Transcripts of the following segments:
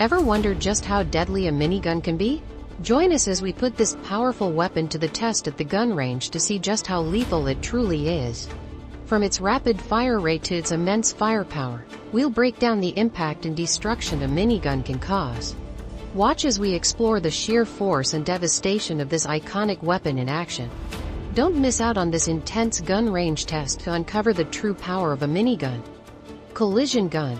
Ever wondered just how deadly a minigun can be? Join us as we put this powerful weapon to the test at the gun range to see just how lethal it truly is. From its rapid fire rate to its immense firepower, we'll break down the impact and destruction a minigun can cause. Watch as we explore the sheer force and devastation of this iconic weapon in action. Don't miss out on this intense gun range test to uncover the true power of a minigun. Collision gun.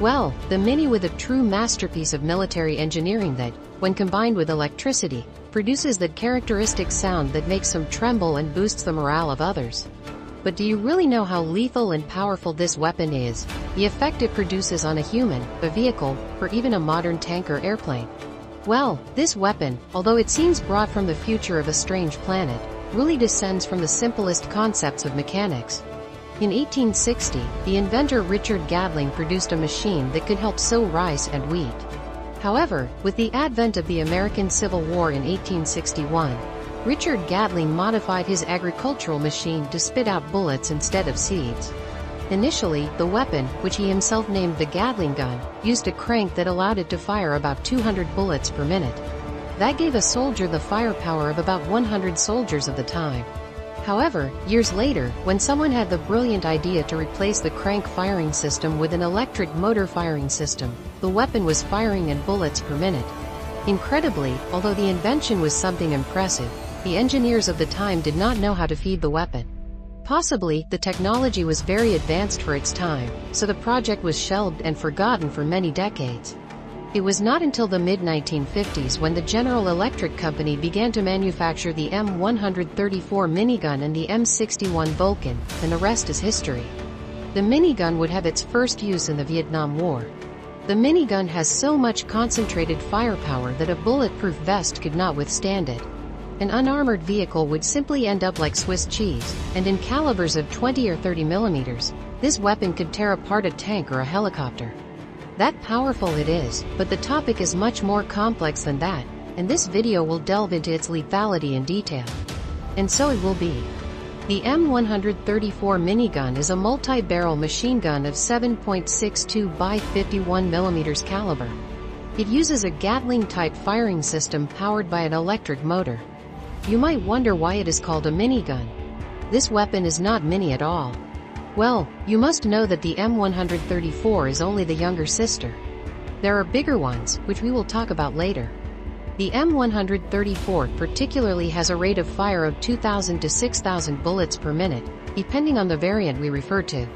Well, the Mini with a true masterpiece of military engineering that, when combined with electricity, produces that characteristic sound that makes some tremble and boosts the morale of others. But do you really know how lethal and powerful this weapon is? The effect it produces on a human, a vehicle, or even a modern tank or airplane? Well, this weapon, although it seems brought from the future of a strange planet, really descends from the simplest concepts of mechanics. In 1860, the inventor Richard Gatling produced a machine that could help sow rice and wheat. However, with the advent of the American Civil War in 1861, Richard Gatling modified his agricultural machine to spit out bullets instead of seeds. Initially, the weapon, which he himself named the Gatling gun, used a crank that allowed it to fire about 200 bullets per minute. That gave a soldier the firepower of about 100 soldiers of the time. However, years later, when someone had the brilliant idea to replace the crank firing system with an electric motor firing system, the weapon was firing in bullets per minute. Incredibly, although the invention was something impressive, the engineers of the time did not know how to feed the weapon. Possibly, the technology was very advanced for its time, so the project was shelved and forgotten for many decades. It was not until the mid-1950s when the General Electric Company began to manufacture the M134 minigun and the M61 Vulcan, and the rest is history. The minigun would have its first use in the Vietnam War. The minigun has so much concentrated firepower that a bulletproof vest could not withstand it. An unarmored vehicle would simply end up like Swiss cheese, and in calibers of 20 or 30 millimeters, this weapon could tear apart a tank or a helicopter. That powerful it is, but the topic is much more complex than that, and this video will delve into its lethality in detail. And so it will be. The M134 minigun is a multi-barrel machine gun of 7.62 by 51 mm caliber. It uses a Gatling-type firing system powered by an electric motor. You might wonder why it is called a minigun. This weapon is not mini at all. Well, you must know that the M134 is only the younger sister. There are bigger ones, which we will talk about later. The M134 particularly has a rate of fire of 2,000 to 6,000 bullets per minute, depending on the variant we refer to.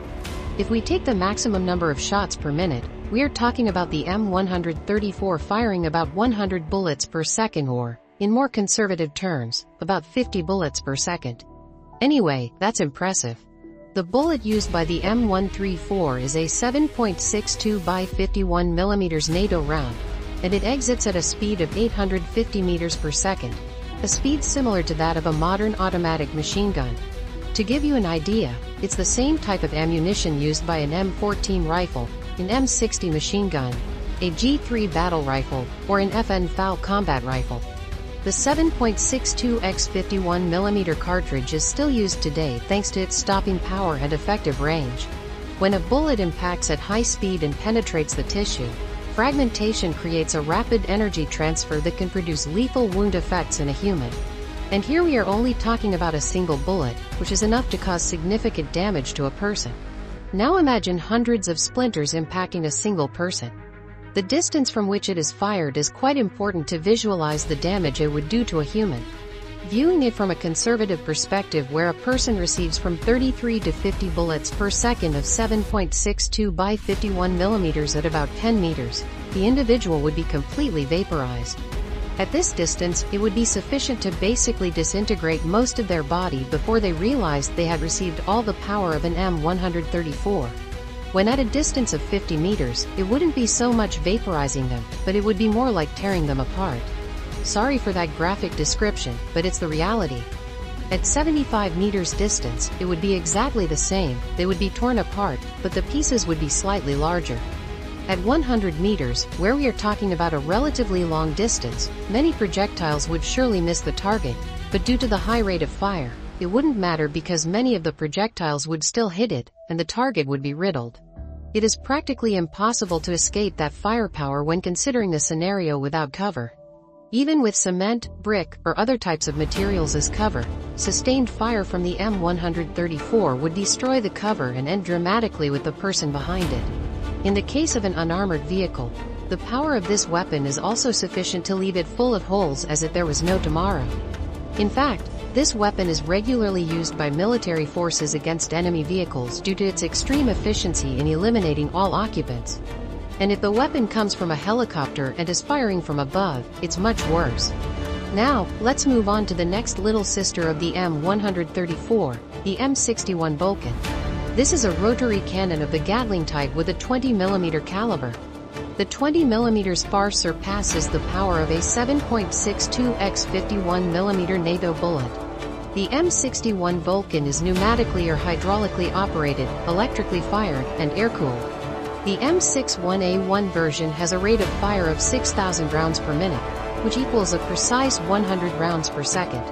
If we take the maximum number of shots per minute, we are talking about the M134 firing about 100 bullets per second or, in more conservative terms, about 50 bullets per second. Anyway, that's impressive. The bullet used by the M134 is a 7.62 by 51 mm NATO round, and it exits at a speed of 850 meters per second, a speed similar to that of a modern automatic machine gun. To give you an idea, it's the same type of ammunition used by an M14 rifle, an M60 machine gun, a G3 battle rifle, or an FN FAL combat rifle. The 7.62 x 51mm cartridge is still used today thanks to its stopping power and effective range. When a bullet impacts at high speed and penetrates the tissue, fragmentation creates a rapid energy transfer that can produce lethal wound effects in a human. And here we are only talking about a single bullet, which is enough to cause significant damage to a person. Now imagine hundreds of splinters impacting a single person. The distance from which it is fired is quite important to visualize the damage it would do to a human. Viewing it from a conservative perspective where a person receives from 33 to 50 bullets per second of 7.62 by 51 millimeters at about 10 meters, the individual would be completely vaporized. At this distance, it would be sufficient to basically disintegrate most of their body before they realized they had received all the power of an M134. When at a distance of 50 meters, it wouldn't be so much vaporizing them, but it would be more like tearing them apart. Sorry for that graphic description, but it's the reality. At 75 meters distance, it would be exactly the same, they would be torn apart, but the pieces would be slightly larger. At 100 meters, where we are talking about a relatively long distance, many projectiles would surely miss the target, but due to the high rate of fire, it wouldn't matter because many of the projectiles would still hit it, and the target would be riddled. It is practically impossible to escape that firepower when considering the scenario without cover. Even with cement, brick, or other types of materials as cover, sustained fire from the M134 would destroy the cover and end dramatically with the person behind it. In the case of an unarmored vehicle, the power of this weapon is also sufficient to leave it full of holes as if there was no tomorrow. In fact, this weapon is regularly used by military forces against enemy vehicles due to its extreme efficiency in eliminating all occupants. And if the weapon comes from a helicopter and is firing from above, it's much worse. Now, let's move on to the next little sister of the M134, the M61 Vulcan. This is a rotary cannon of the Gatling type with a 20mm caliber. The 20mm far surpasses the power of a 7.62 x 51mm NATO bullet. The M61 Vulcan is pneumatically or hydraulically operated, electrically fired, and air-cooled. The M61A1 version has a rate of fire of 6,000 rounds per minute, which equals a precise 100 rounds per second.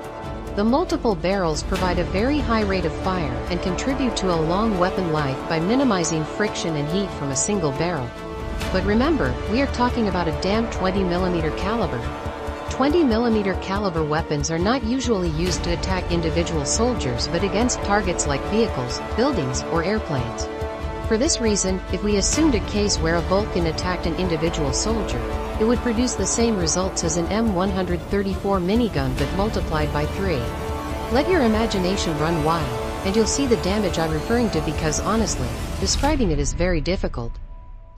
The multiple barrels provide a very high rate of fire and contribute to a long weapon life by minimizing friction and heat from a single barrel. But remember, we are talking about a damn 20mm caliber. 20mm caliber weapons are not usually used to attack individual soldiers but against targets like vehicles, buildings, or airplanes. For this reason, if we assumed a case where a Vulcan attacked an individual soldier, it would produce the same results as an M134 minigun but multiplied by 3. Let your imagination run wild, and you'll see the damage I'm referring to because honestly, describing it is very difficult.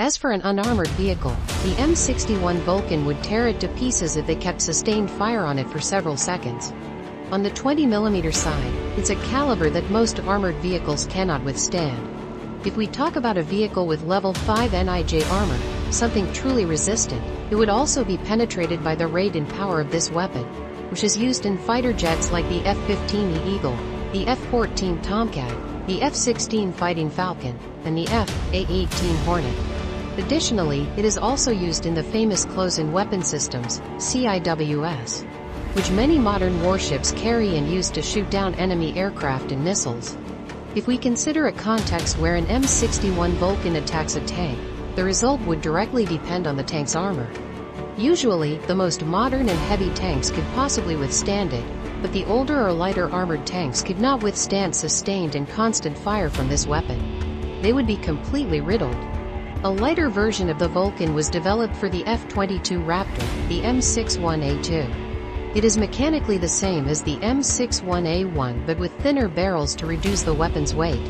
As for an unarmored vehicle, the M61 Vulcan would tear it to pieces if they kept sustained fire on it for several seconds. On the 20mm side, it's a caliber that most armored vehicles cannot withstand. If we talk about a vehicle with level 5 NIJ armor, something truly resistant, it would also be penetrated by the rate and power of this weapon, which is used in fighter jets like the F-15E Eagle, the F-14 Tomcat, the F-16 Fighting Falcon, and the F-A-18 Hornet. Additionally, it is also used in the famous close-in weapon systems, CIWS, which many modern warships carry and use to shoot down enemy aircraft and missiles. If we consider a context where an M61 Vulcan attacks a tank, the result would directly depend on the tank's armor. Usually, the most modern and heavy tanks could possibly withstand it, but the older or lighter armored tanks could not withstand sustained and constant fire from this weapon. They would be completely riddled. A lighter version of the Vulcan was developed for the F-22 Raptor, the M61A2. It is mechanically the same as the M61A1 but with thinner barrels to reduce the weapon's weight.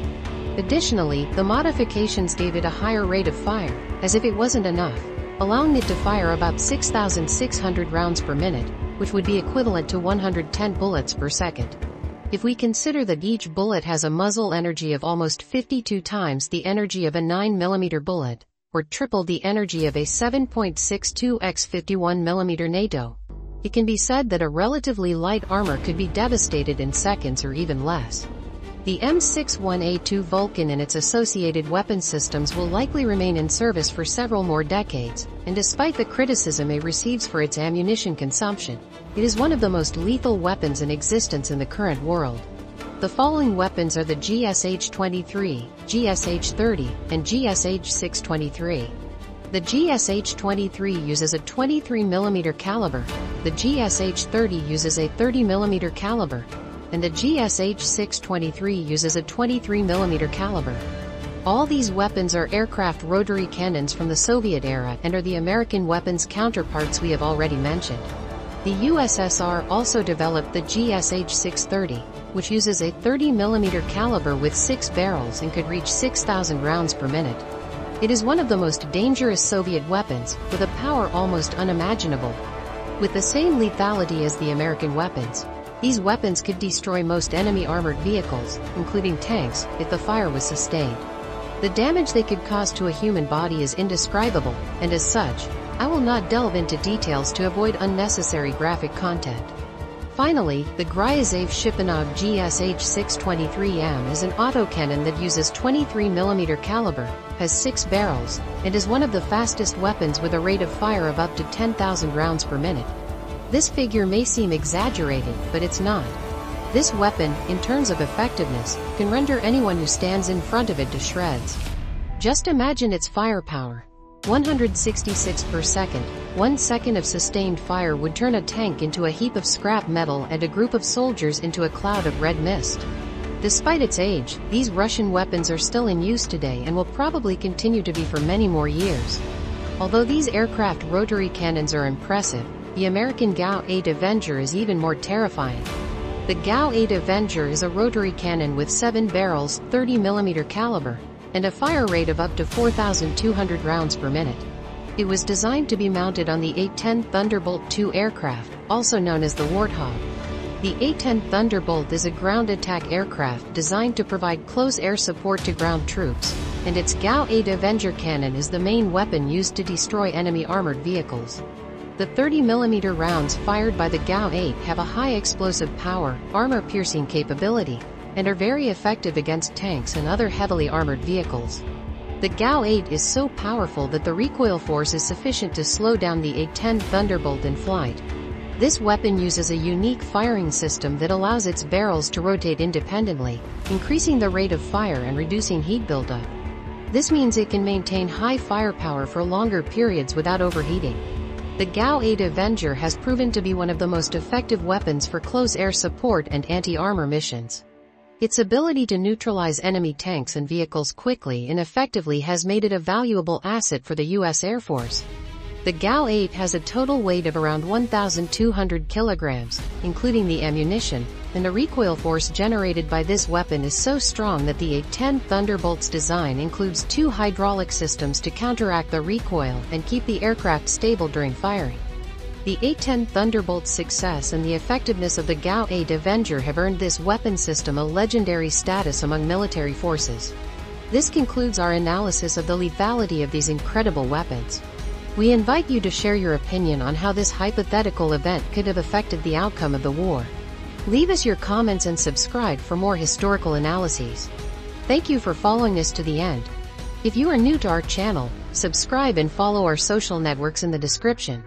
Additionally, the modifications gave it a higher rate of fire, as if it wasn't enough, allowing it to fire about 6,600 rounds per minute, which would be equivalent to 110 bullets per second. If we consider that each bullet has a muzzle energy of almost 52 times the energy of a 9mm bullet, or triple the energy of a 7.62 x 51mm NATO, it can be said that a relatively light armor could be devastated in seconds or even less. The M61A2 Vulcan and its associated weapon systems will likely remain in service for several more decades, and despite the criticism it receives for its ammunition consumption, it is one of the most lethal weapons in existence in the current world. The following weapons are the GSH-23, GSH-30, and GSH-623. The GSH-23 uses a 23mm caliber, the GSH-30 uses a 30mm caliber, and the GSH-623 uses a 23mm caliber. All these weapons are aircraft rotary cannons from the Soviet era and are the American weapons counterparts we have already mentioned. The USSR also developed the GSH-630, which uses a 30mm caliber with six barrels and could reach 6,000 rounds per minute. It is one of the most dangerous Soviet weapons, with a power almost unimaginable. With the same lethality as the American weapons, these weapons could destroy most enemy armored vehicles, including tanks, if the fire was sustained. The damage they could cause to a human body is indescribable, and as such, I will not delve into details to avoid unnecessary graphic content. Finally, the Gryazev Shipunov GSH-623M is an autocannon that uses 23mm caliber, has six barrels, and is one of the fastest weapons with a rate of fire of up to 10,000 rounds per minute. This figure may seem exaggerated, but it's not. This weapon, in terms of effectiveness, can render anyone who stands in front of it to shreds. Just imagine its firepower. 166 per second. One second of sustained fire would turn a tank into a heap of scrap metal and a group of soldiers into a cloud of red mist. Despite its age, these Russian weapons are still in use today and will probably continue to be for many more years. Although these aircraft rotary cannons are impressive, the American GAU-8 Avenger is even more terrifying. The GAU-8 Avenger is a rotary cannon with 7 barrels, 30mm caliber, and a fire rate of up to 4,200 rounds per minute. It was designed to be mounted on the A-10 Thunderbolt II aircraft, also known as the Warthog. The A-10 Thunderbolt is a ground attack aircraft designed to provide close air support to ground troops, and its GAU-8 Avenger cannon is the main weapon used to destroy enemy armored vehicles. The 30mm rounds fired by the GAU-8 have a high explosive power, armor-piercing capability, and are very effective against tanks and other heavily armored vehicles. The GAU-8 is so powerful that the recoil force is sufficient to slow down the A-10 Thunderbolt in flight. This weapon uses a unique firing system that allows its barrels to rotate independently, increasing the rate of fire and reducing heat buildup. This means it can maintain high firepower for longer periods without overheating. The GAU-8 Avenger has proven to be one of the most effective weapons for close air support and anti-armor missions. Its ability to neutralize enemy tanks and vehicles quickly and effectively has made it a valuable asset for the U.S. Air Force. The GAU-8 has a total weight of around 1,200 kilograms, including the ammunition, and the recoil force generated by this weapon is so strong that the A-10 Thunderbolt's design includes two hydraulic systems to counteract the recoil and keep the aircraft stable during firing. The A-10 Thunderbolt's success and the effectiveness of the GAU-8 Avenger have earned this weapon system a legendary status among military forces. This concludes our analysis of the lethality of these incredible weapons. We invite you to share your opinion on how this hypothetical event could have affected the outcome of the war. Leave us your comments and subscribe for more historical analyses. Thank you for following us to the end. If you are new to our channel, subscribe and follow our social networks in the description.